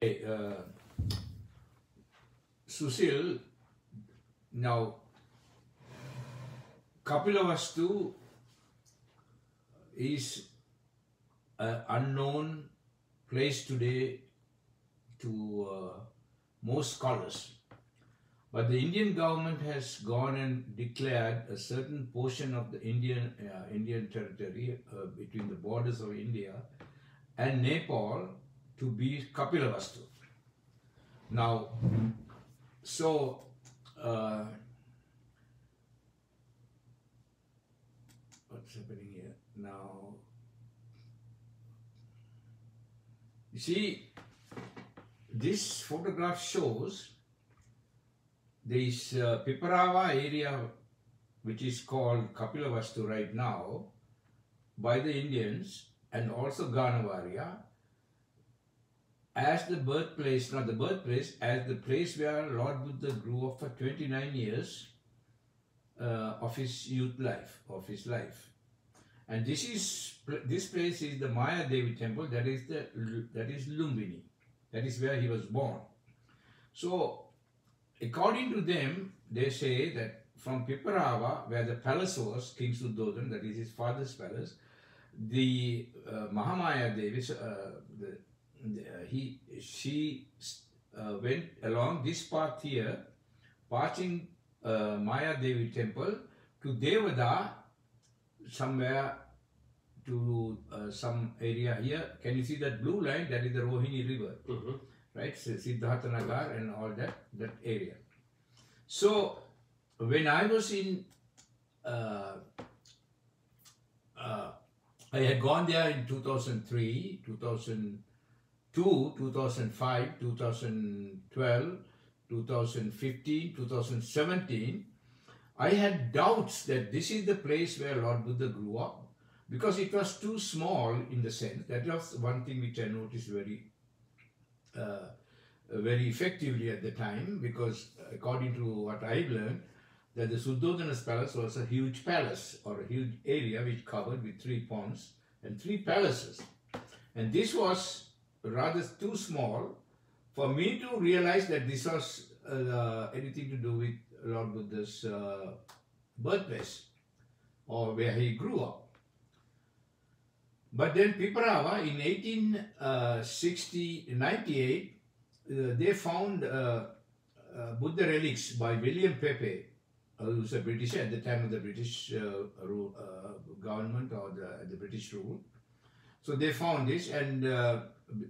Uh, Susil, now Kapilavastu is an unknown place today to uh, most scholars. But the Indian government has gone and declared a certain portion of the Indian uh, Indian territory uh, between the borders of India and Nepal to be Kapilavastu. Now, so uh, what's happening here now? You see, this photograph shows this uh, Piparava area, which is called Kapilavastu right now, by the Indians and also Ganavaria, as the birthplace, not the birthplace, as the place where Lord Buddha grew up for 29 years uh, of his youth life, of his life. And this is this place is the Maya Devi temple. That is the that is Lumbini. That is where he was born. So, according to them, they say that from Piparava, where the palace was, King Suddhodana, that is his father's palace, the uh, Mahamaya Devi, uh, the, he, she uh, went along this path here, passing uh, Maya Devi temple to Devada, somewhere to uh, some area here. Can you see that blue line? That is the Rohini River, right? So Siddhartha Nagar and all that, that area. So, when I was in, uh, uh, I had gone there in 2003, 2002, 2005, 2012, 2015, 2017. I had doubts that this is the place where Lord Buddha grew up because it was too small in the sense that was one thing which I noticed very uh, very effectively at the time because according to what I learned that the Suddhodana's palace was a huge palace or a huge area which covered with three ponds and three palaces and this was rather too small for me to realize that this was uh, anything to do with Lord Buddha's uh, birthplace or where he grew up. But then Piparava in 1860, 98, uh, they found uh, uh, Buddha relics by William Peppé, uh, who was a British at the time of the British uh, rule, uh, government or the, the British rule. So they found this, and uh,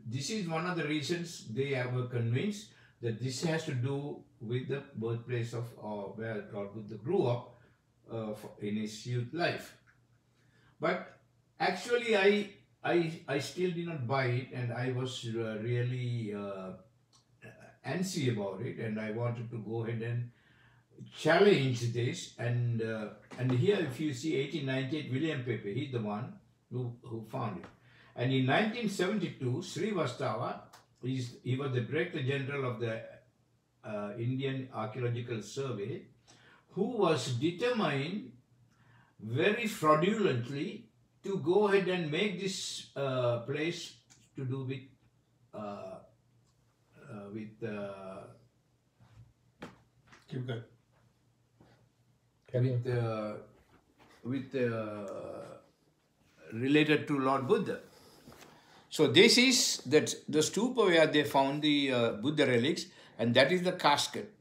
this is one of the reasons they were convinced that this has to do with the birthplace of uh, where Lord Buddha grew up uh, in his youth life. But actually, I I I still did not buy it, and I was uh, really uh, antsy about it, and I wanted to go ahead and challenge this. And uh, and here, if you see 1898, William Peppé, he's the one who, who found it. And in 1972, Srivastava, he's, he was the Director General of the uh, Indian Archaeological Survey, who was determined very fraudulently to go ahead and make this uh, place to do with uh, uh, with uh, Keep going. with uh, with uh, related to Lord Buddha. So this is that the stupa where they found the uh, Buddha relics, and that is the casket.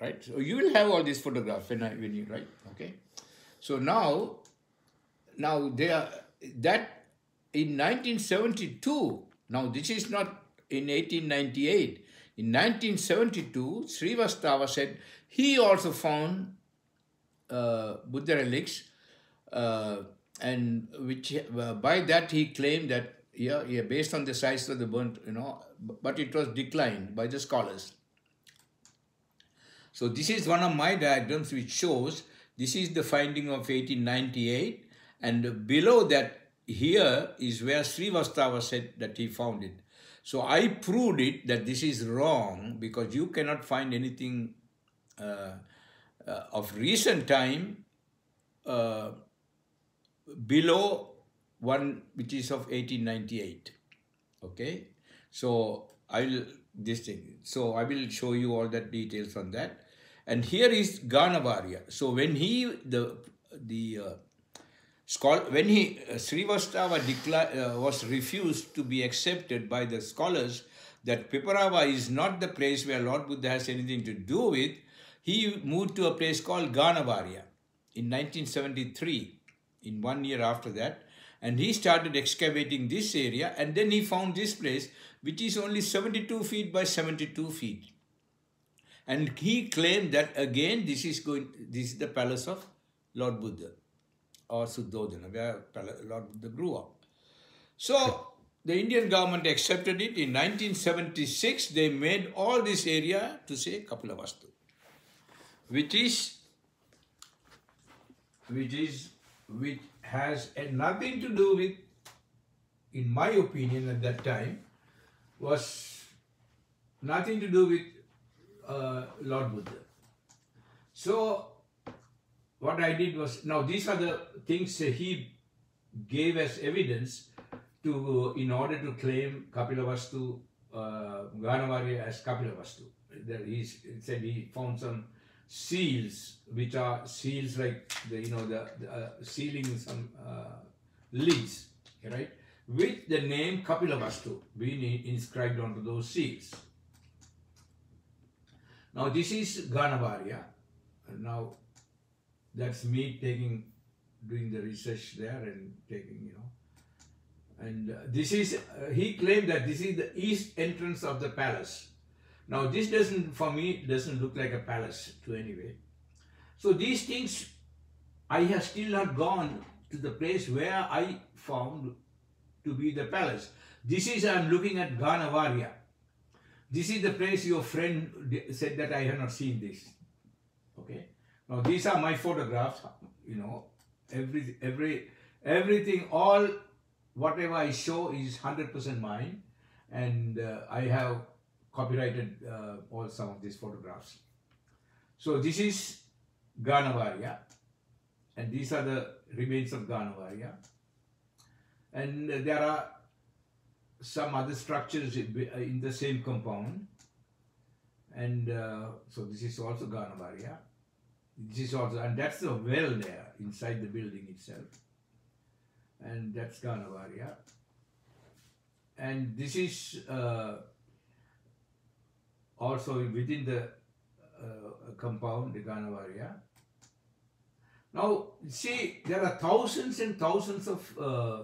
Right. So you will have all these photographs when I when you write. Okay. So now, now they are that in 1972. Now this is not in 1898. In 1972, Srivastava said he also found uh, Buddha relics, uh, and which uh, by that he claimed that yeah, yeah, based on the size of the burnt, you know, but it was declined by the scholars. So this is one of my diagrams which shows this is the finding of 1898, and below that here is where Srivastava said that he found it. So I proved it that this is wrong because you cannot find anything uh, uh, of recent time uh, below one which is of 1898 okay So I will this thing. So I will show you all that details on that. And here is Ganavarya. So when he the the uh, scholar when he uh, Srivastava uh, was refused to be accepted by the scholars that Piparava is not the place where Lord Buddha has anything to do with, he moved to a place called Ganavarya in 1973, in one year after that, and he started excavating this area and then he found this place which is only 72 feet by 72 feet. And he claimed that again this is going this is the palace of Lord Buddha or Suddhodana, where Lord Buddha grew up. So the Indian government accepted it. In 1976, they made all this area to say Kapilavastu, which is, which is, which has nothing to do with, in my opinion at that time, was nothing to do with uh, Lord Buddha. So, what I did was, now these are the things he gave as evidence to in order to claim Kapilavastu, uh, as Kapilavastu. He said he found some seals, which are seals like the you know the, the uh, sealing some uh, lids, right, with the name Kapilavastu being inscribed onto those seals. Now this is Ganavarya. Now that's me taking doing the research there and taking you know and uh, this is, uh, he claimed that this is the east entrance of the palace. Now this doesn't, for me, doesn't look like a palace to anyway. So these things, I have still not gone to the place where I found to be the palace. This is, I'm looking at Ganavarya. This is the place your friend said that I have not seen this. Okay. Now these are my photographs, you know, every, every, everything, all whatever I show is 100% mine and uh, I have copyrighted uh, all some of these photographs. So this is Ganavarya and these are the remains of Ganavarya and there are some other structures in the same compound and uh, so this is also Ganavarya. This is also, and that's the well there inside the building itself and that's Ganavarya. And this is uh, also within the uh, compound, the Ganavarya. Now, see, there are thousands and thousands of uh,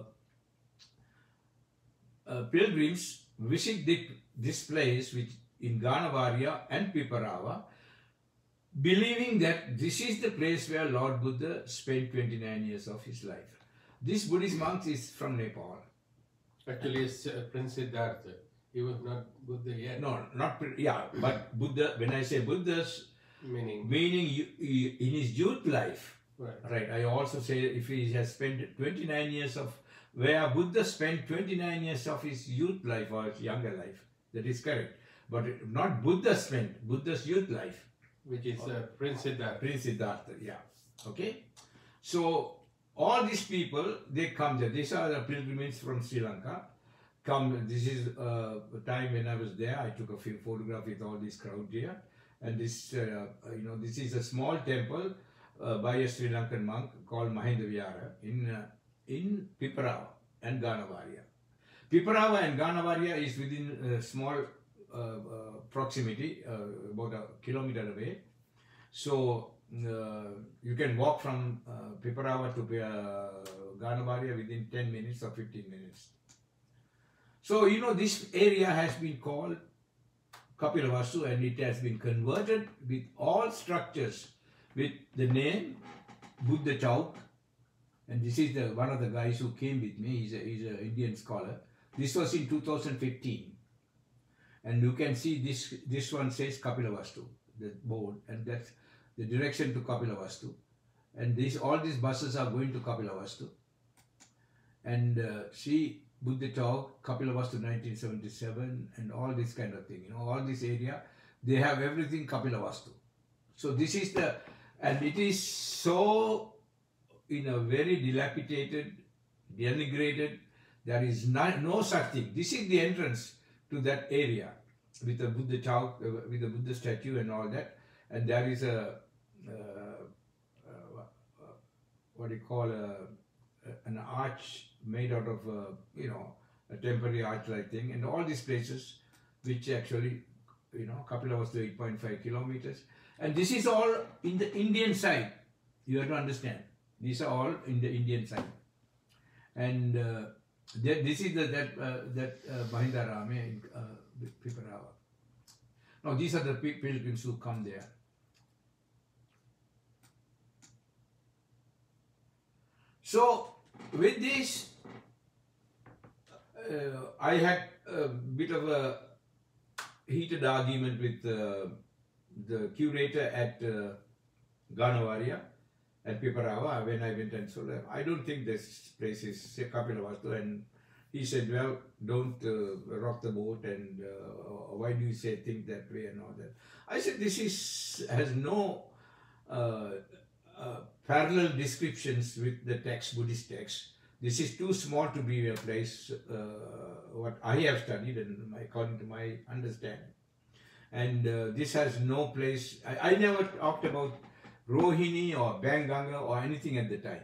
uh pilgrims visit the, this place which in Ganavarya and Piparava, believing that this is the place where Lord Buddha spent 29 years of his life. This Buddhist monk is from Nepal. Actually, it's uh, Prince Siddhartha. He was not Buddha yet. No, not yeah, but Buddha. When I say Buddha's meaning, meaning in his youth life, right? Right. I also say if he has spent twenty nine years of where Buddha spent twenty nine years of his youth life or his younger life, that is correct. But not Buddha spent Buddha's youth life, which is uh, Prince Siddhartha. Prince Siddhartha. Yeah. Okay. So all these people, they come there. These are the pilgrims from Sri Lanka. Come, this is uh, a time when I was there. I took a few photographs with all this crowd here. And this, uh, you know, this is a small temple uh, by a Sri Lankan monk called Mahinda Vihara in, uh, in Piparava and Ganavarya. Piparava and Ganavarya is within a small uh, uh, proximity, about a kilometer away. So you can walk from Piparava to uh, Ganavarya within 10 minutes or 15 minutes. So, you know, this area has been called Kapilavastu and it has been converted with all structures with the name Buddha Chowk. And this is the one of the guys who came with me. He's a, he's an Indian scholar. This was in 2015. And you can see this, this one says Kapilavastu, the board. And that's the direction to Kapilavastu. And these all these buses are going to Kapilavastu. And uh, see Buddha Chowk, Kapilavastu 1977 and all this kind of thing. You know, all this area, they have everything Kapilavastu. So this is the, and it is so in a very dilapidated, denigrated, there is no, no such thing. This is the entrance to that area with the Buddha chow, uh, with the Buddha statue and all that. And there is a, uh, uh, what do you call a, an arch made out of, uh, you know, a temporary arch-like thing. And all these places, which actually, you know, Kapila to 8.5 kilometers. And this is all in the Indian side. You have to understand. These are all in the Indian side. And uh, that, this is the, that uh, that uh, Mahindarame in uh, Piparawa. Now these are the pilgrims who come there. So with this, uh, I had a bit of a heated argument with uh, the curator at uh, Ganavaria at Piparawa when I went and told I don't think this place is Kapilavastu. And he said, well, don't uh, rock the boat and uh, why do you say think that way and all that. I said, this is has no uh, uh, parallel descriptions with the text, Buddhist text. This is too small to be a place, uh, what I have studied and my, according to my understanding. And uh, this has no place, I, I never talked about Rohini or Banganga or anything at the time.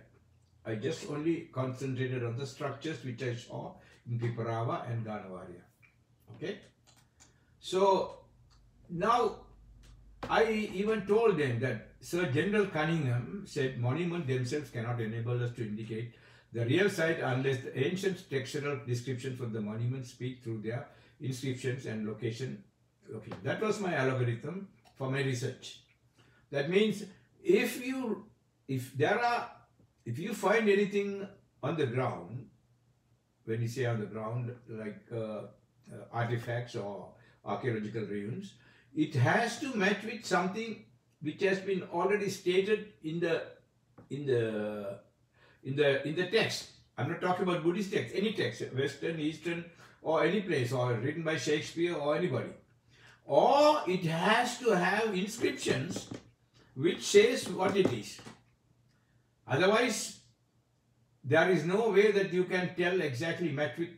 I just only concentrated on the structures which I saw in Piparava and Ganavaria. Okay? So now I even told them that Sir General Cunningham said monuments themselves cannot enable us to indicate the real site unless the ancient textural descriptions of the monuments speak through their inscriptions and location. Okay, that was my algorithm for my research. That means if you if there are if you find anything on the ground when you say on the ground like uh, uh, artifacts or archaeological ruins it has to match with something which has been already stated in the in the in the in the text. I'm not talking about buddhist text any text western eastern or any place or written by shakespeare or anybody. Or it has to have inscriptions which says what it is. Otherwise there is no way that you can tell exactly match with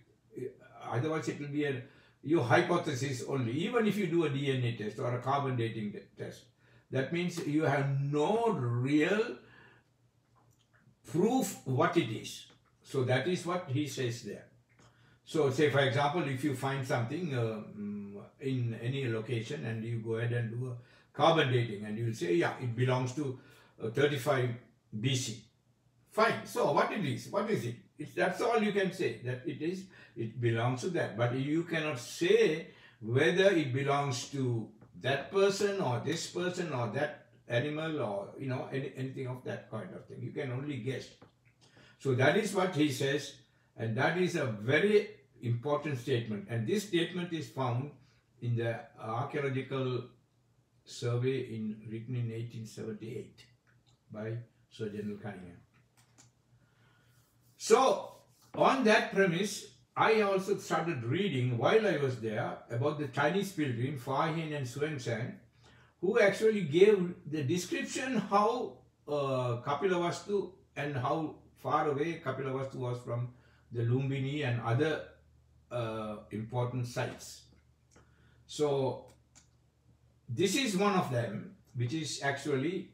otherwise it will be a your hypothesis only. Even if you do a dna test or a carbon dating test that means you have no real proof what it is. So that is what he says there. So say for example if you find something uh, mm, in any location and you go ahead and do a carbon dating and you say yeah it belongs to uh, 35 bc fine. So what it is? What is it that's all you can say that it is it belongs to that. But you cannot say whether it belongs to that person or this person or that animal or you know any, anything of that kind of thing. You can only guess. So that is what he says and that is a very important statement. And this statement is found in the archaeological survey in written in 1878 by sir general cunningham so, on that premise, I also started reading while I was there about the Chinese pilgrim Fa Hien and Xuanzang, who actually gave the description how uh, Kapilavastu and how far away Kapilavastu was from the Lumbini and other uh, important sites. So, this is one of them, which is actually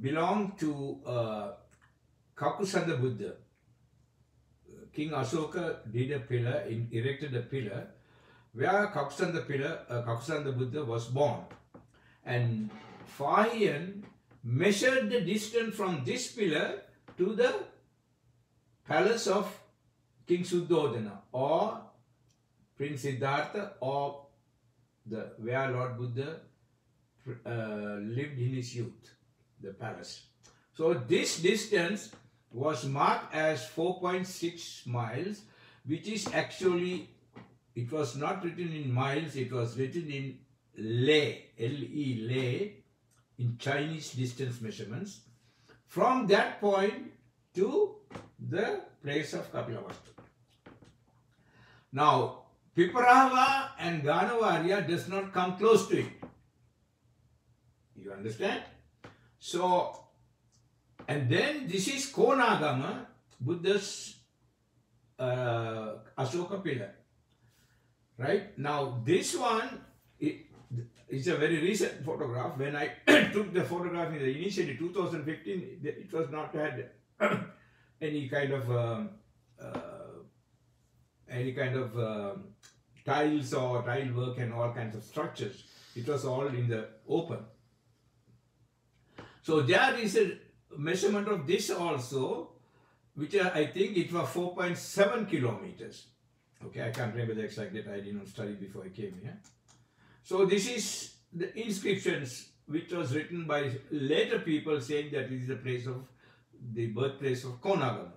belong to uh, Kakusanda Buddha. King Asoka did a pillar, in, erected a pillar where Kakusanda pillar, uh, Kakusanda Buddha was born. And Fa Hien measured the distance from this pillar to the palace of King Suddhodana or Prince Siddhartha or the where Lord Buddha uh, lived in his youth, the palace. So this distance was marked as 4.6 miles, which is actually, it was not written in miles, it was written in lei, L-E, lei, in Chinese distance measurements, from that point to the place of Kapilavastu. Now, Piparava and Ganavarya does not come close to it. You understand? So, and then this is Konagama, Buddha's uh, Asoka pillar. Right now, this one it's a very recent photograph. When I took the photograph in the initially 2015, it it was not had any kind of um, uh, any kind of um, tiles or tile work and all kinds of structures. It was all in the open. So there is a measurement of this also, which uh, I think it was 4.7 kilometers. Okay, I can't remember the exact date. I didn't study before I came here. So this is the inscriptions which was written by later people saying that it is the place of the birthplace of Konagama.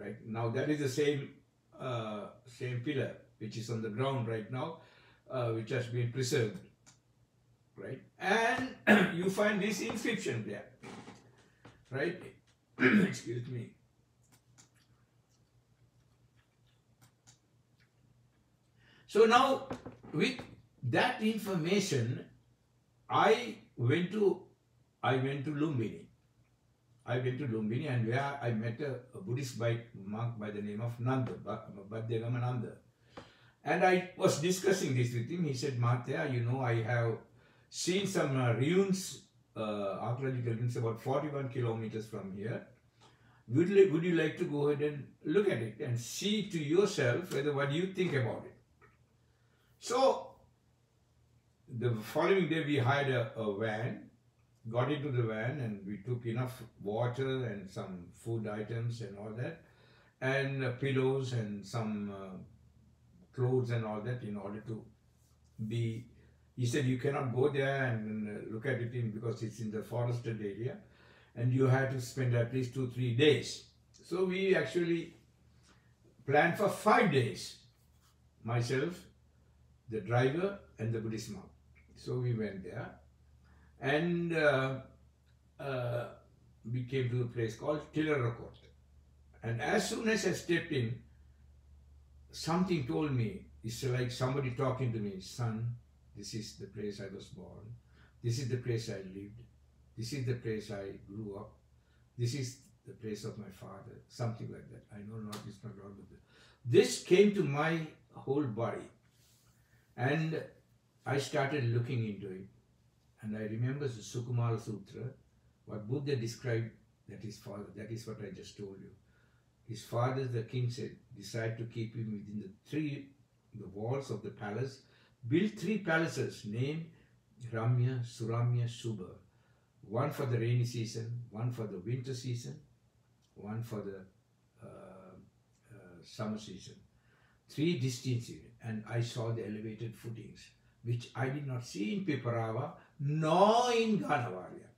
Right now, that is the same uh, same pillar which is on the ground right now, uh, which has been preserved. Right, and you find this inscription there. Right, excuse me. So now, with that information, I went to I went to Lumbini. I went to Lumbini and where I met a, a Buddhist monk by the name of Nanda, Bhadyagama Nanda. And I was discussing this with him. He said, Mahatya, you know, I have seen some uh, ruins, uh, archaeological ruins about 41 kilometers from here. Would, would you like to go ahead and look at it and see to yourself whether what you think about it? So, the following day we hired a, a van got into the van and we took enough water and some food items and all that and uh, pillows and some uh, clothes and all that in order to be he said you cannot go there and uh, look at it in because it's in the forested area and you have to spend at least two three days so we actually planned for five days myself the driver and the buddhist monk so we went there and uh, uh, we came to a place called Tilaurakot. And as soon as I stepped in, something told me, it's like somebody talking to me, son, this is the place I was born, this is the place I lived, this is the place I grew up, this is the place of my father, something like that. I know not, it's not with it. This came to my whole body, and I started looking into it. And I remember the Sukumala Sutra, what Buddha described that his father, that is what I just told you. His father, the king said, decided to keep him within the three the walls of the palace, built three palaces named Ramya, Suramya, Subha. One for the rainy season, one for the winter season, one for the uh, uh, summer season. Three distinct. And I saw the elevated footings, which I did not see in Piparava nor in Ganavarya.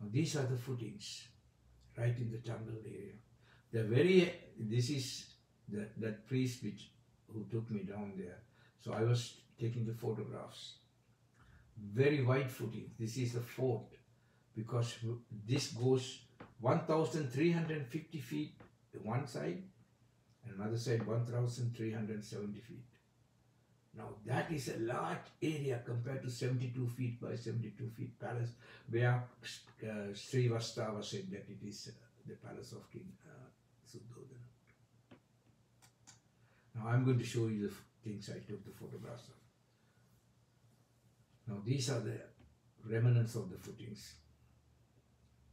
Now, these are the footings right in the jungle area. The very, this is the, that priest which who took me down there. So I was taking the photographs. Very wide footing. This is the fort because this goes 1,350 feet one side and another side 1,370 feet. Now that is a large area compared to 72 feet by 72 feet palace where uh, Srivastava said that it is uh, the palace of King uh, Suddhodana. Now I'm going to show you the things I took the photographs of. Now these are the remnants of the footings.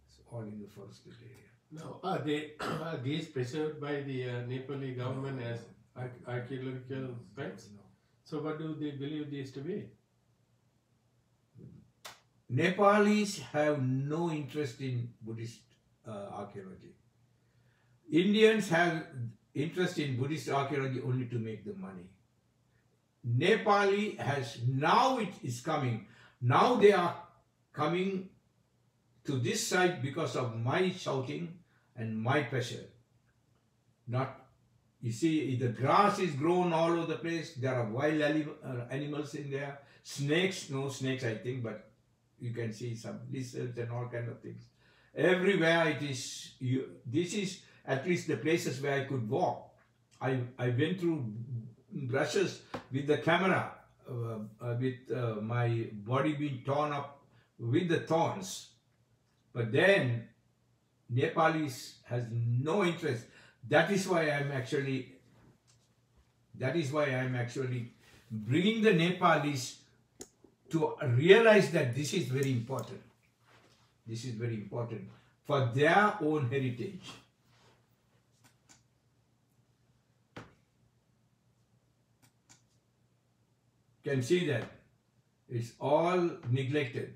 It's all in the forested area. Now, are they are these preserved by the uh, Nepali government as arch- archaeological sites? No. So, what do they believe these to be? Nepalis have no interest in Buddhist uh, archaeology. Indians have interest in Buddhist archaeology only to make the money. Nepali has now it is coming. Now they are coming to this side because of my shouting and my pressure. Not you see, the grass is grown all over the place. There are wild uh, animals in there. Snakes, no snakes, I think, but you can see some lizards and all kind of things. Everywhere it is. You, this is at least the places where I could walk. I I went through brushes with the camera, uh, uh, with uh, my body being torn up with the thorns. But then Nepalese has no interest. That is why I'm actually That is why I am actually bringing the Nepalis to realize that this is very important. This is very important for their own heritage. Can see that it's all neglected.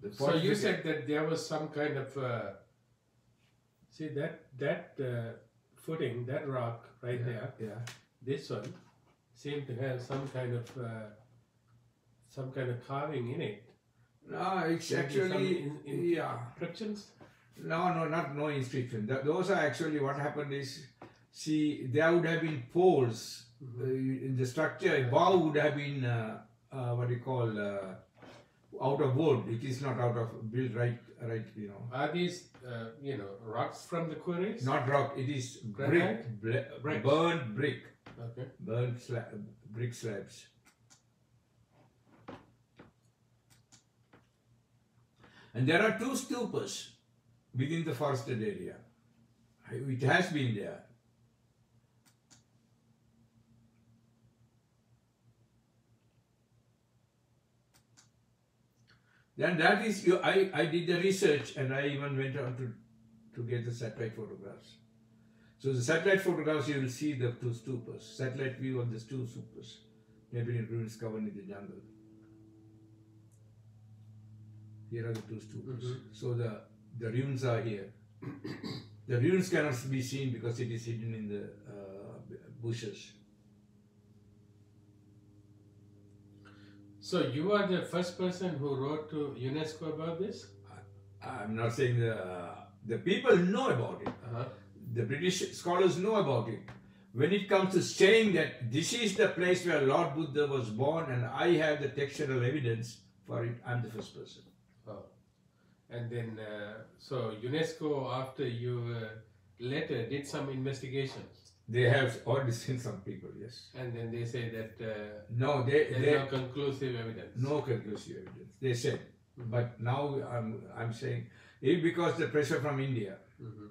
The So you said that there was some kind of uh, see that that uh, footing, that rock right there, yeah. this one seemed to have some kind of uh, some kind of carving in it. No, it's Maybe actually in- in- yeah. Inscriptions. No, no, not no inscription. Th- those are actually what happened is, see, there would have been poles uh, in the structure. Bow would have been uh, uh, what do you call uh, out of wood. It is not out of built right, right. You know, Are these uh, you know rocks from the quarries? not rock. It is brick, Granite? bla- Bricks. burnt brick, Okay. burnt sla- brick slabs. And there are two stupas within the forested area. It has been there. Then that is you. I, I did the research and I even went on to, to get the satellite photographs. So the satellite photographs you will see the two stupas, satellite view of the two stupas, maybe in ruins covered in the jungle. Here are the two stupas. Mhm. So the the runes are here. the runes cannot be seen because it is hidden in the uh, bushes. So you are the first person who wrote to UNESCO about this. I'm not saying the the people know about it. Uh-huh. The British scholars know about it. When it comes to saying that this is the place where Lord Buddha was born and I have the textual evidence for it, I'm the first person. And then, uh, so UNESCO, after your uh, letter, did some investigations, They have already seen some people, yes. and then they say that uh, No, they, there's they no conclusive evidence. no conclusive evidence. They said, Mhm. but now I'm I'm saying it because the pressure from India. Mhm.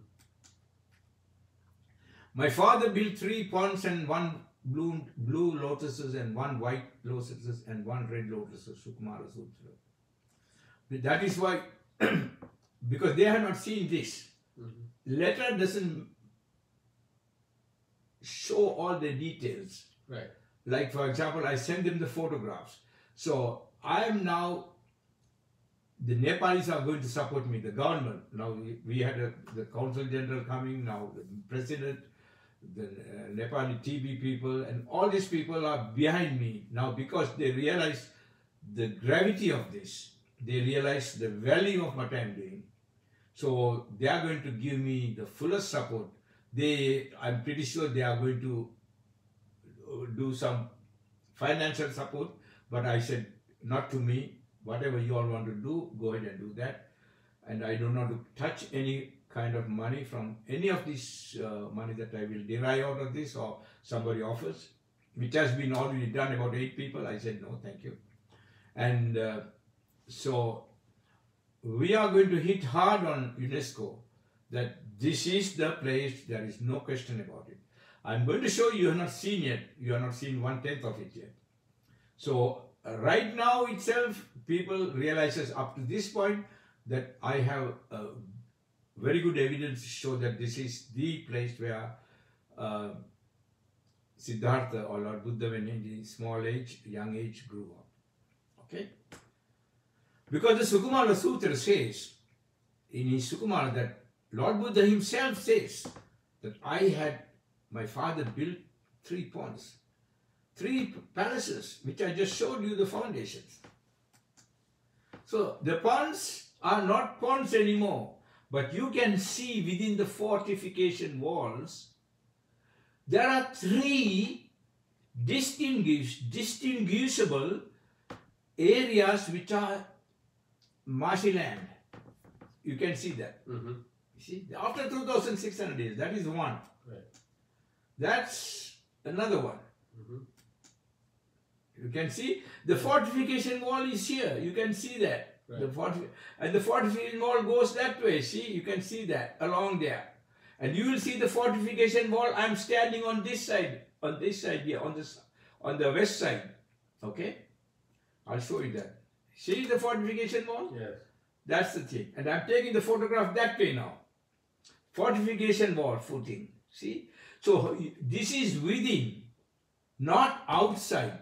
My father built three ponds and one blue blue lotuses and one white lotuses and one red lotuses, Sukumara Sutra. That is why, because they have not seen this. Mhm. Letter doesn't show all the details. Right. Like for example, I send them the photographs. So I am now. The Nepalis are going to support me. The government now we, we had a, the consul general coming now. The president, the uh, Nepali TB people, and all these people are behind me now because they realize the gravity of this. They realize the value of what I'm doing. So they are going to give me the fullest support. They, I'm pretty sure they are going to uh, do some financial support, but I said, not to me. Whatever you all want to do, go ahead and do that. And I do not want to touch any kind of money from any of this uh, money that I will derive out of this or somebody offers, which has been already done about eight people. I said, no, thank you. And uh, so we are going to hit hard on UNESCO that this is the place, there is no question about it. I'm going to show you, you have not seen yet, you have not seen one tenth of it yet. So right now itself, people realizes up to this point that I have very good evidence to show that this is the place where uh, Siddhartha or Lord Buddha, when in his small age, young age, grew up. Okay? Because the Sukumara Sutra says in his Sukumara that Lord Buddha himself says that I had my father built three ponds, three palaces, which I just showed you the foundations. So the ponds are not ponds anymore, but you can see within the fortification walls, there are three distinguished, distinguishable areas which are marshy land. You can see that. Mhm. You see, after 2600 years, that is one. Right. That's another one. Mhm. You can see the fortification wall is here. You can see that. The fortif- and the fortification wall goes that way. See, you can see that along there. And you will see the fortification wall. I'm standing on this side, on this side here, on this, on the west side. Okay, I'll show you that. See the fortification wall? Yes. That's the thing. And I'm taking the photograph that way now. Fortification wall footing. See? So this is within, not outside.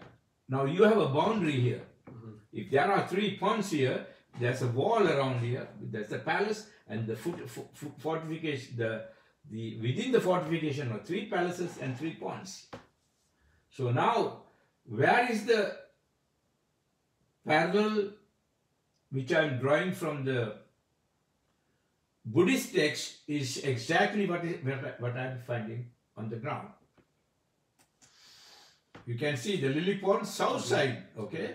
Now you have a boundary here. Mhm. If there are three ponds here, there's a wall around here. There's the palace and the foot, fo- fo- fortification. The the within the fortification are three palaces and three ponds. So now, where is the parallel which I'm drawing from the Buddhist text is exactly what, is, what, I- I'm finding on the ground. You can see the lily pond south mm-hmm. side, okay?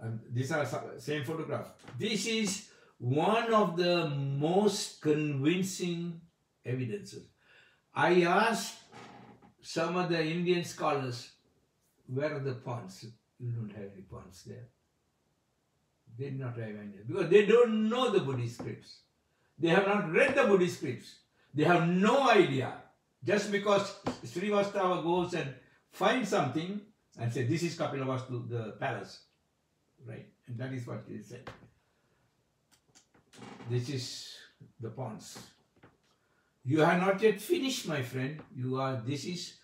And these are same photograph. This is one of the most convincing evidences. I asked some of the Indian scholars, where are the ponds? You don't have any ponds there. They did not have any because they don't know the Buddhist scripts. They have not read the Buddhist scripts. They have no idea. Just because Srivastava goes and finds something and say this is Kapilavastu, the palace, right? And that is what he said. This is the ponds. You have not yet finished, my friend. You are. This is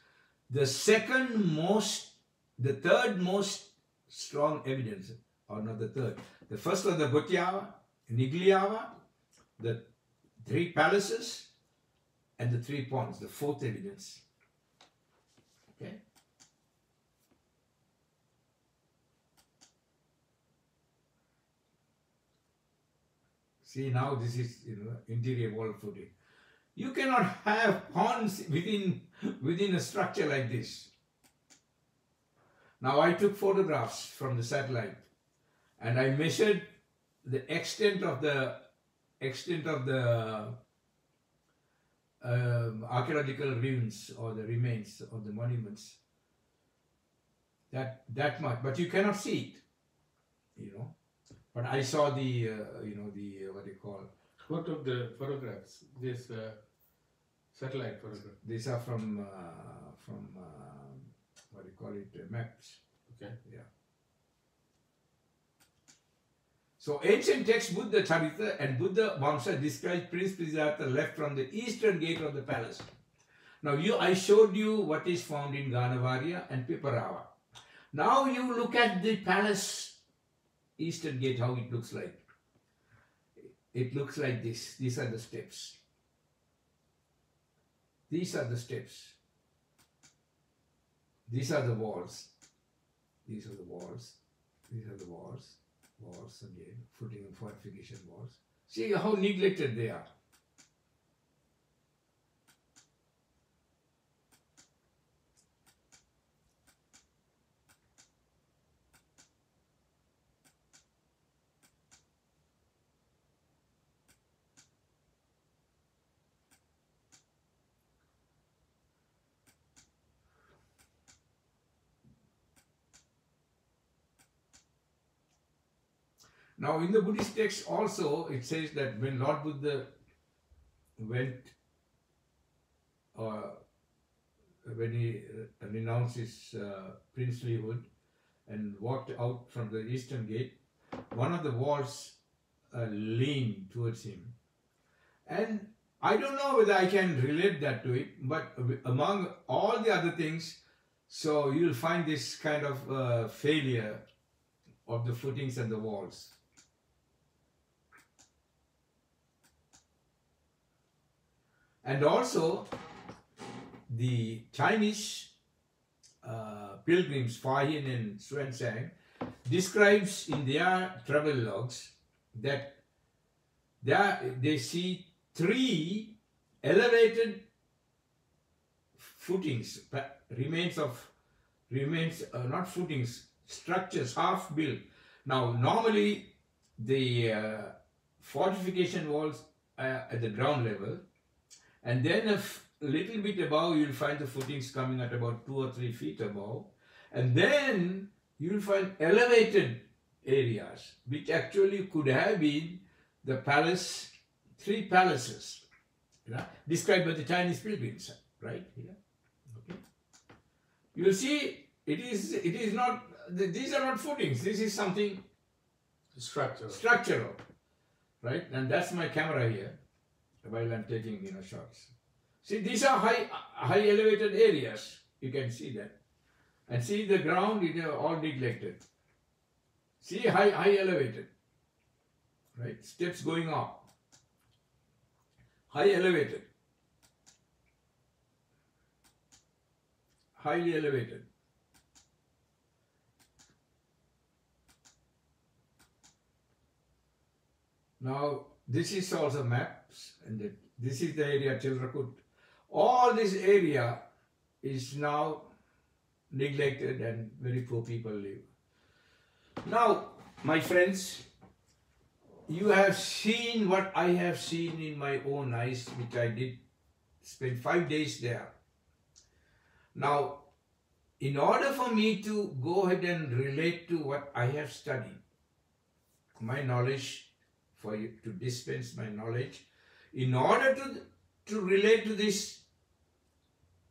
the second most, the third most strong evidence, or not the third. The first was the Gotihawa, Niglihawa, the three palaces, and the three ponds, the fourth evidence. Okay? See now this is you know interior wall footing. You cannot have ponds within within a structure like this. Now I took photographs from the satellite and I measured the extent of the extent of the um, archaeological ruins or the remains of the monuments. That that much, but you cannot see it. You know, but I saw the uh, you know the uh, what do you call Who of the photographs? This uh, satellite photograph. these are from uh, from uh, what do you call it uh, maps. Okay. Yeah. So ancient text Buddha Charita and Buddha Vamsa describe Prince Siddhartha left from the eastern gate of the palace. Now you, I showed you what is found in Ganavarya and Piparava. Now you look at the palace eastern gate, how it looks like. It looks like this. These are the steps. These are the steps. These are the walls. These are the walls. These are the walls walls again, footing and fortification walls. See how neglected they are. Now, in the Buddhist text also, it says that when Lord Buddha went, or when he uh, renounced his uh, princelyhood and walked out from the eastern gate, one of the walls uh, leaned towards him. And I don't know whether I can relate that to it, but among all the other things, so you'll find this kind of uh, failure of the footings and the walls. And also, the Chinese uh, pilgrims Fa Hien and Xuanzang describes in their travel logs that there they see three elevated footings, remains of remains uh, not footings, structures half built. Now normally the uh, fortification walls are at the ground level and then a little bit above you'll find the footings coming at about two or three feet above and then you'll find elevated areas, which actually could have been the palace, three palaces, know, described by the Chinese pilgrims, right here. Okay. You will see it is it is not these are not footings. This is something Structure. structural, right? And that's my camera here while I'm taking you know shots. See, these are high high elevated areas. You can see that, and see the ground is uh, all neglected. See, high high elevated, right? Steps going up, high elevated, highly elevated. Now, this is also and it- this is the area Chilrakut. All this area is now neglected and very poor people live. Now, my friends, you have seen what I have seen in my own eyes, which I did spend five days there. Now, in order for me to go ahead and relate to what I have studied, my knowledge for you to dispense my knowledge in order to to relate to these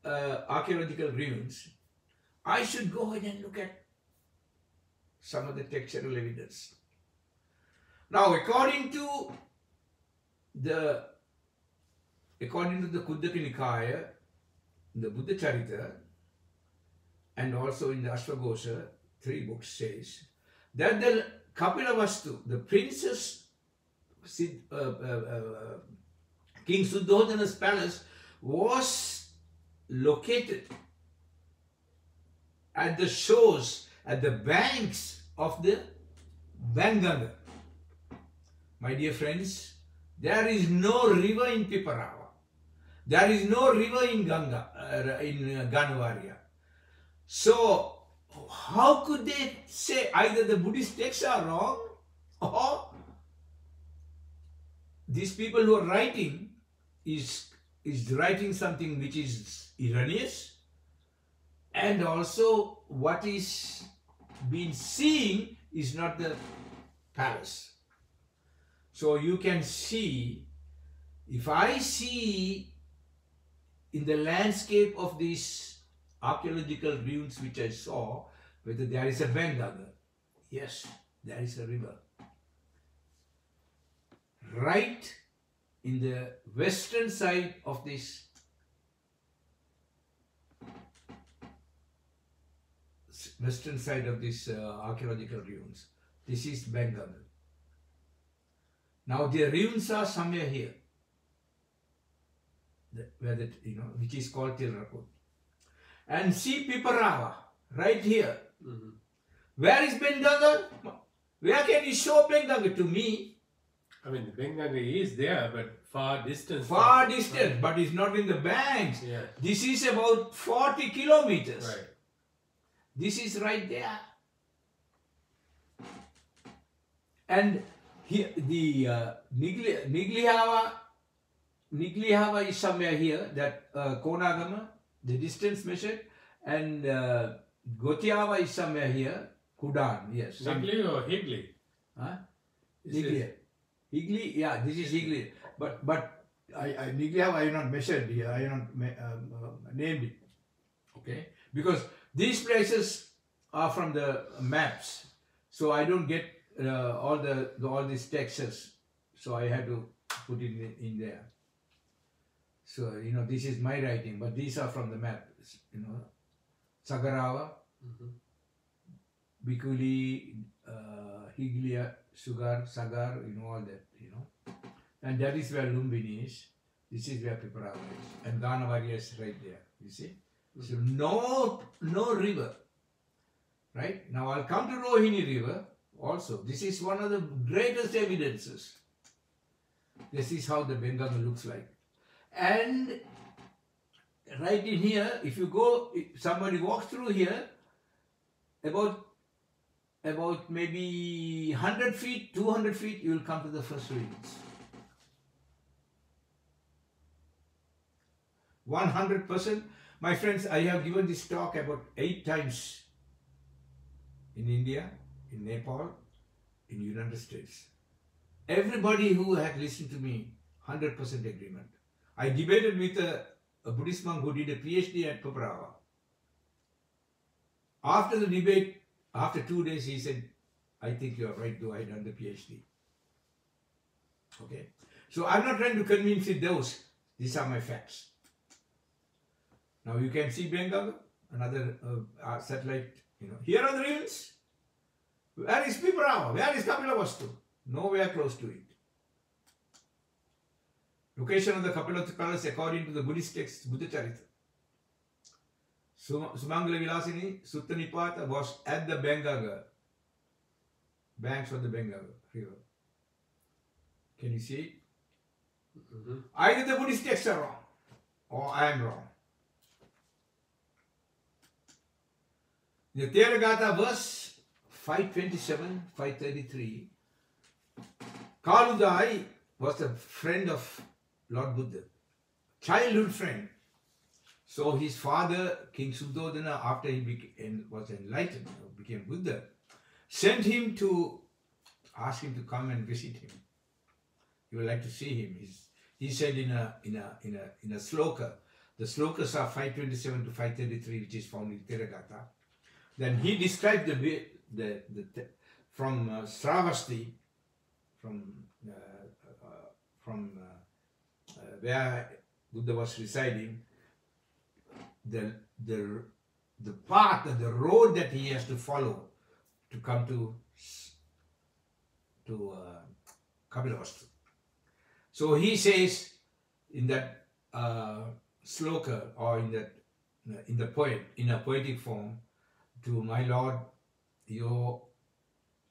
uh, archaeological ruins i should go ahead and look at some of the textual evidence. Now according to the according to the Khuddaka Nikaya the buddha charita and also in the Ashvaghosha three books says that the kapilavastu the princess uh, uh, uh, King Suddhodana's palace was located at the shores, at the banks of the Banganga. My dear friends, there is no river in Piparava. There is no river in Ganga, uh, in uh, Ganavaria. So, how could they say either the Buddhist texts are wrong or these people who are writing is is writing something which is erroneous and also what is being seen is not the palace. So you can see if i see in the landscape of these archaeological ruins which i saw whether there is a Banganga yes there is a river. Right in the western side of this western side of this uh, archaeological ruins. This is Bengal. Now the ruins are somewhere here, the, where that you know, which is called Tilaurakot. And see Piparava right here. Mhm. Where is Bengal? Where can you show Bengal to me? I mean, Benganga is there, but far distance. Far distant, but it's not in the banks. Yeah, This is about 40 kilometers. right. This is right there. And here, the uh, Nigli, Niglihawa, Niglihawa is somewhere here, that uh, Konagama, the distance measured, and uh, Gotihawa is somewhere here, Kudan, yes. Nigli or Higli? Huh? This Higli, yeah, this is Higli. But but I, I have I have not measured here, I have not um, uh, named it. Okay? Because these places are from the maps. So I don't get uh, all the, the all these texts. So I had to put it in, in there. So you know this is my writing, but these are from the map. You know, Sagarava, Mhm. Bikuli, uh, Higlia, Sugar, Sagar, you know, all that, you know. And that is where Lumbini is. This is where Piparava is. And Ganavaria is right there, you see. So no, no river, right? Now I'll come to Rohini River also. This is one of the greatest evidences. This is how the Bengal looks like. And right in here, if you go, if somebody walks through here, about about maybe 100 feet, 200 feet, you will come to the first ruins. 100%. My friends, I have given this talk about eight times in India, in Nepal, in United States. Everybody who had listened to me, 100% agreement. I debated with a, a Buddhist monk who did a PhD at Paparava. After the debate, after two days, he said, I think you are right, though I done the PhD. Okay. So I'm not trying to convince you those. These are my facts. Now you can see Bengal, another uh, uh, satellite. You know, here are the ruins. Where is Piparava? Where is Kapilavastu? Nowhere close to it. Location of the Kapilavastu palace according to the Buddhist text Buddha Charita. Sum- Sumangala Vilasini Sutta Nipata was at the Banganga, banks of the Banganga river. Can you see it? Mhm. Either the Buddhist texts are wrong or I am wrong. The Theragatha verse 527, 533. Kaludai was a friend of Lord Buddha, childhood friend. So his father, King Suddhodana, after he became, was enlightened, became Buddha, sent him to ask him to come and visit him. You would like to see him. He's, he said in a in a in a in a sloka. The slokas are 527 to 533, which is found in Theragatha. Then he described the the, the, the from uh, Sravasti, from uh, uh, from uh, uh, where Buddha was residing, the the the path, and the road that he has to follow to come to to uh. So he says in that uh, sloka or in that in the poet in a poetic form to my lord your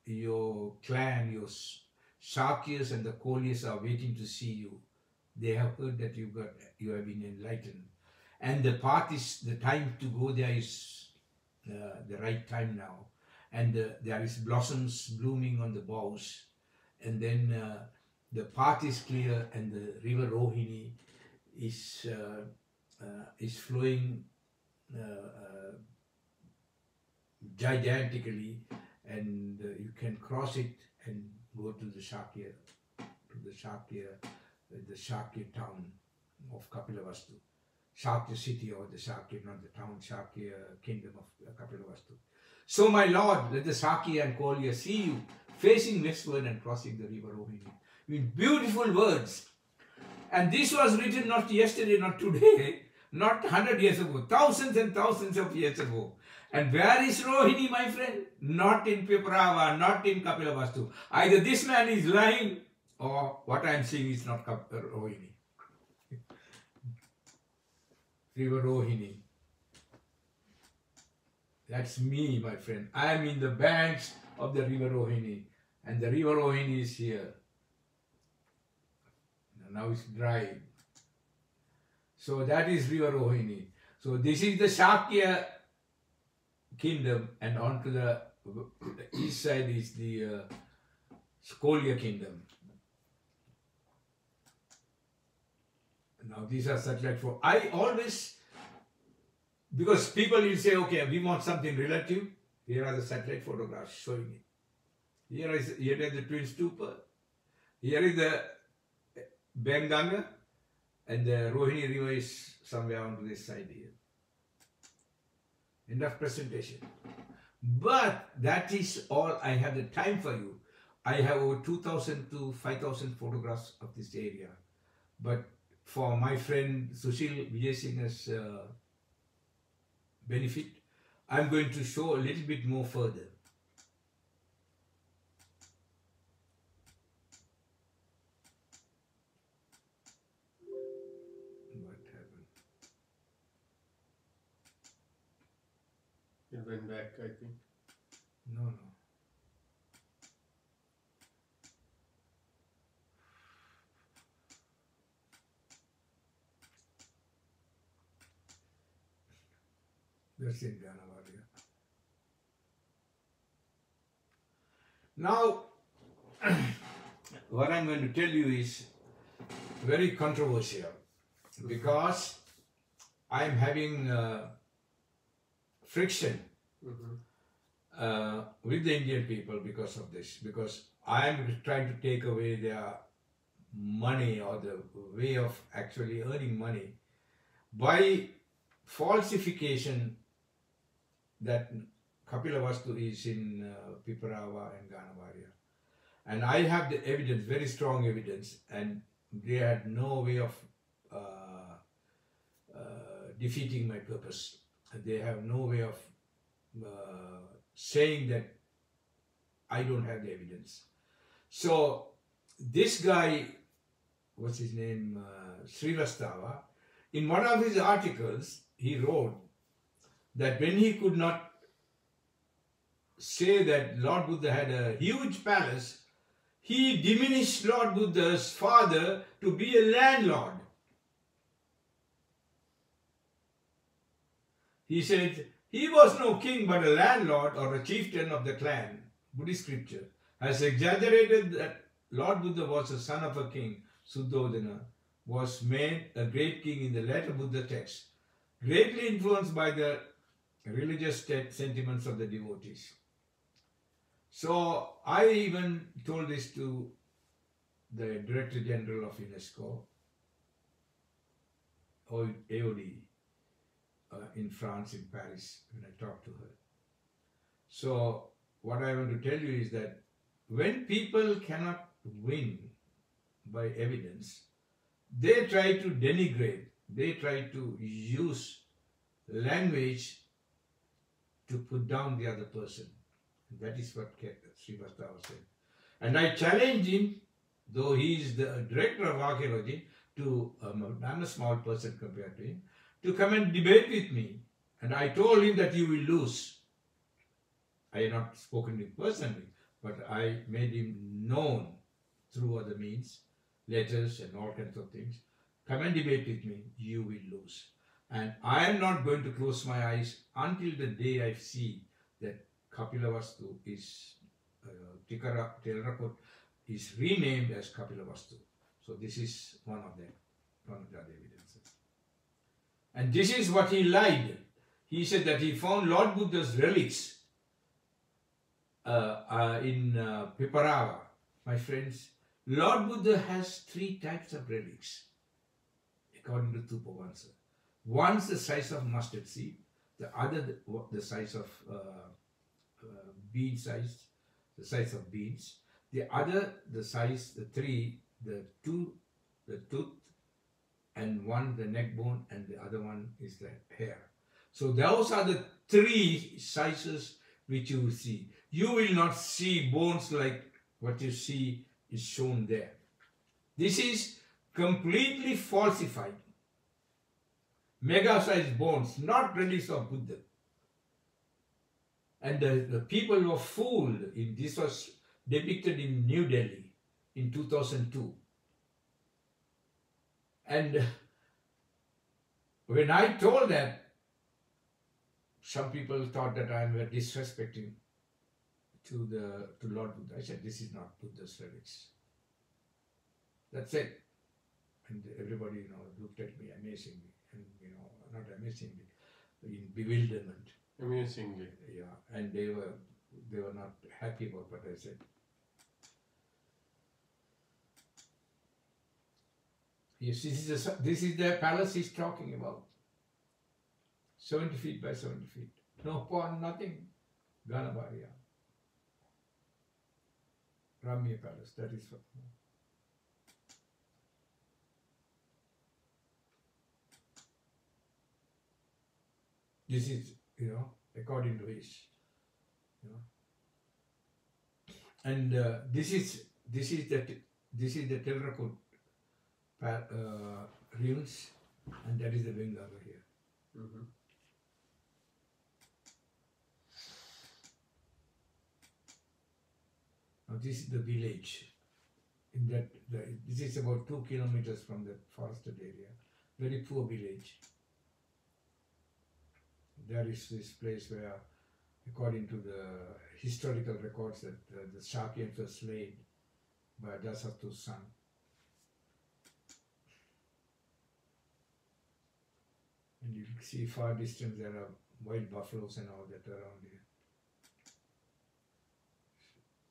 your clan your Shakyas and the Kolyas are waiting to see you they have heard that you got you have been enlightened and the path is the time to go there is uh, the right time now. And uh, there is blossoms blooming on the boughs. And then uh, the path is clear and the river Rohini is uh, uh, is flowing uh, gigantically. And you can cross it and go to the Shakya to the Shakya the Shakya town of Kapilavastu Shakya city or the Shakya not the town Shakya kingdom of Kapilavastu so my lord let the Shakya and Kolya see you facing westward and crossing the river Rohini with beautiful words. And this was written not yesterday, not today, not hundred years ago, thousands and thousands of years ago. And where is Rohini, my friend? Not in Piprava, not in Kapilavastu. Either this man is lying or what I am seeing is not Rohini. River Rohini. That's me, my friend. I am in the banks of the river Rohini, and the river Rohini is here. Now it's dry. So that is river Rohini. So this is the Shakya kingdom, and on to the east side is the uh, Skolya kingdom. Now these are satellite for. I always because people will say, okay, we want something relative. Here are the satellite photographs showing it. Here is here is the twin stupa. Here is the eh, Benganga, and the Rohini River is somewhere on this side here. Of presentation. But that is all I have the time for you. I have over 2,000 to 5,000 photographs of this area. But for my friend Sushil Vijay Singh's uh, benefit, I'm going to show a little bit more further. What happened? It went back, I think. No, no. That's in Ganavalia. Now, what I'm going to tell you is very controversial because I'm having uh, friction Mhm. uh, with the Indian people because of this. Because I am trying to take away their money or the way of actually earning money by falsification that Kapilavastu is in uh, Piparava and Ganavaria. And I have the evidence, very strong evidence, and they had no way of uh, uh, defeating my purpose. They have no way of uh, saying that I don't have the evidence. So this guy, what's his name, uh, Srivastava, in one of his articles, he wrote that when he could not say that Lord Buddha had a huge palace, he diminished Lord Buddha's father to be a landlord. He said he was no king but a landlord or a chieftain of the clan. Buddhist scripture has exaggerated that Lord Buddha was the son of a king, Suddhodana, was made a great king in the later Buddha text, greatly influenced by the religious sentiments of the devotees. So I even told this to the Director General of UNESCO, AOD, uh, in France, in Paris, when I talked to her. So what I want to tell you is that when people cannot win by evidence, they try to denigrate, they try to use language to put down the other person. That is what Srivastava said. And I challenge him, though he is the director of archaeology, to, um, I'm a small person compared to him, to come and debate with me. And I told him that you will lose. I have not spoken to him personally, but I made him known through other means, letters and all kinds of things. Come and debate with me, you will lose. And I am not going to close my eyes until the day I see that Kapilavastu is, uh, is renamed as Kapilavastu. So this is one of them, one of the evidences. And this is what he lied. He said that he found Lord Buddha's relics uh, uh, in uh, Piparava. My friends, Lord Buddha has three types of relics, according to Thupavamsa. One's the size of mustard seed, the other the, the size of uh, uh, bean size, the size of beans. The other, the size, the three, the two, the tooth, and one the neck bone, and the other one is the hair. So those are the three sizes which you will see. You will not see bones like what you see is shown there. This is completely falsified mega-sized bones, not relics of Buddha. And the, the people were fooled. In, this was depicted in New Delhi in 2002. And when I told that, some people thought that I am disrespecting to the to Lord Buddha. I said, this is not Buddha's relics. That's it. And everybody, you know, looked at me amazingly and you know, not amazingly, in bewilderment. Amazingly. Yeah, and they were they were not happy about what I said. Yes, this is the this is the palace he's talking about. Seventy feet by seventy feet. No pond, nothing. Ganavaria. Ramya Palace. That is what. This is, you know, according to his, you know. And uh, this is this is the this is the Tilaurakot uh, ruins, and that is the over here. Mm -hmm. Now this is the village. In that, the, this is about two kilometers from the forested area. Very poor village there is this place where, according to the historical records, that uh, the Shakyans were slain by Dasatu's son. And you see far distance there are wild buffaloes and all that around here.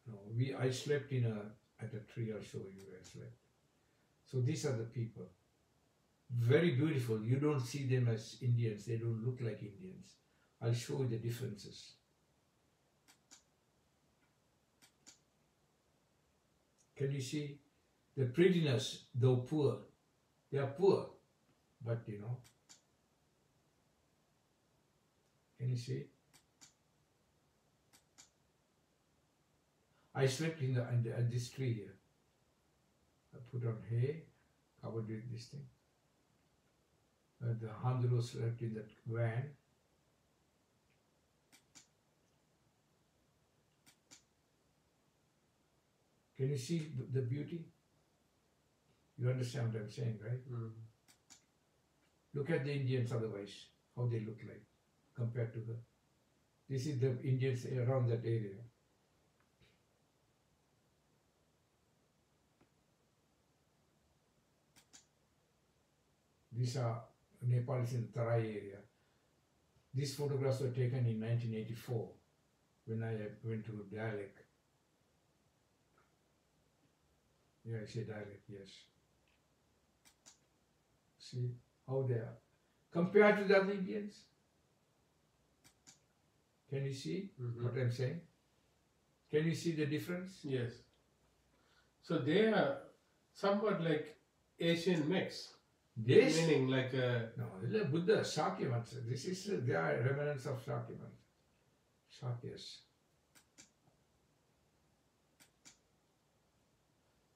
No, we I slept in a at a tree. I'll show you I slept. So these are the people. Very beautiful. You don't see them as Indians. They don't look like Indians. I'll show you the differences. Can you see the prettiness, though poor? They are poor, but you know. Can you see? I slept in the under, uh, this tree here. I put on hay, covered with this thing. Uh, the Handro slept in that van. Can you see the beauty? You understand what I'm saying, right? Mm. Look at the Indians otherwise, how they look like compared to the. This is the Indians around that area. These are Nepal's in the Tarai area. These photographs were taken in 1984 when I went to Dalek. Yeah, I say Dalek, yes. See how they are. Compared to the other Indians. Can you see Mhm. what I'm saying? Can you see the difference? Yes. So they are somewhat like Asian mix, This? meaning like a No, the Buddha, Shakyamans. This is, uh, they are remnants of Shakyamans. Shakyas.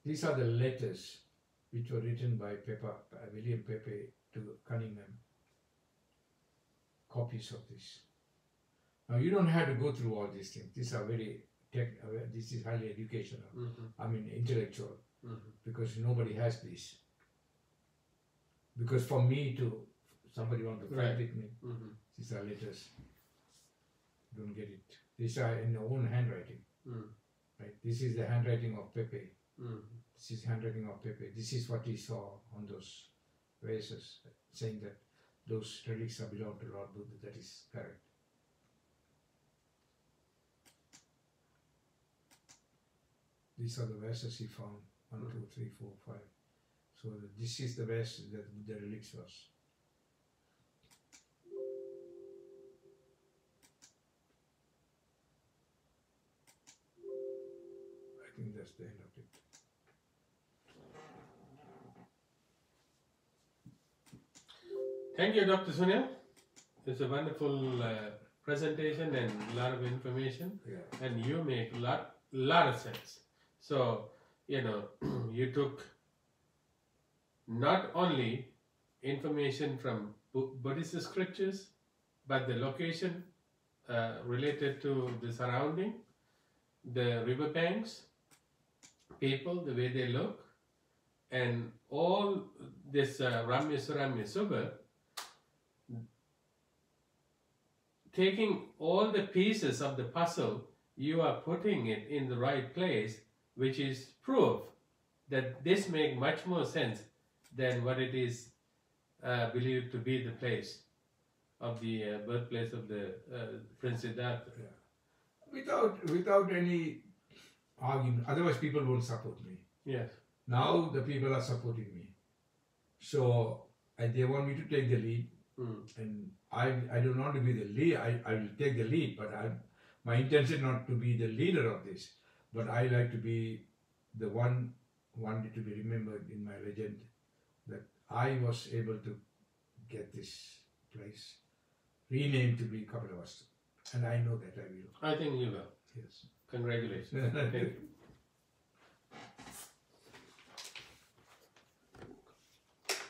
These are the letters which were written by Pepper, uh, William Peppé to Cunningham. Copies of this. Now you don't have to go through all these things. These are very tech. Uh, this is highly educational. Mhm, I mean intellectual mhm. because nobody has this. Because for me to somebody want to fight with me, Mhm, these are letters. Don't get it. These are in your own handwriting. mm, Right. This is the handwriting of Peppé. mm. This is handwriting of Peppé. This is what he saw on those vases, saying that those relics are belong to Lord Buddha. That is correct. These are the vases he found. One, two, three, four, five. So this is the vase that the relics was. I think that's the end of it. Thank you, Dr. Sunil. It's a wonderful uh, presentation and a lot of information, Yeah. and you make a lot, lot of sense. So, you know, you took not only information from Buddhist scriptures, but the location uh, related to the surrounding, the riverbanks, people, the way they look, and all this uh, Ramya Suramya taking all the pieces of the puzzle, you are putting it in the right place, which is proof that this make much more sense than what it is uh, believed to be the place of the uh, birthplace of the uh, Prince Siddhartha. Without without any argument. Otherwise, people won't support me. Yes. Now the people are supporting me. So and they want me to take the lead, Mm. and I I don't want to be the lead. I, I will take the lead, but I my intention not to be the leader of this, but I like to be the one wanted to be remembered in my legend I was able to get this place renamed to be Kapilavastu. And I know that I will. I think you will. Yes. Congratulations. Thank you.